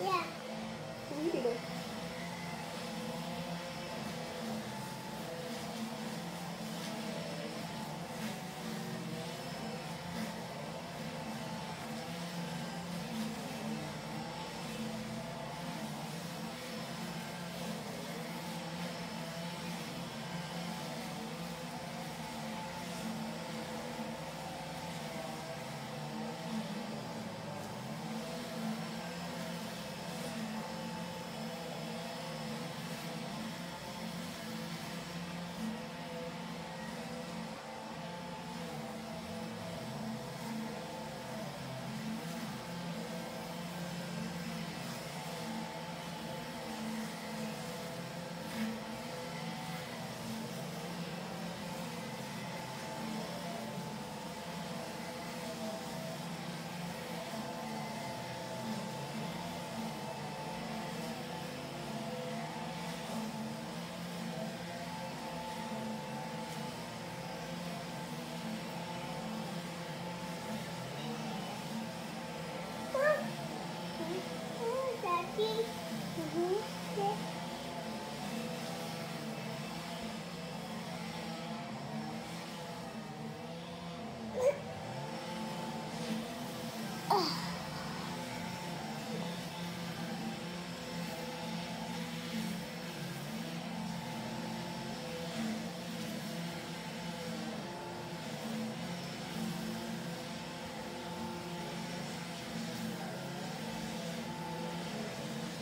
Yeah. What are you doing? Thank you.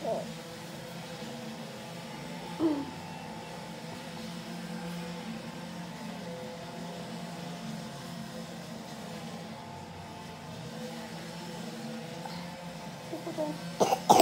ここだ。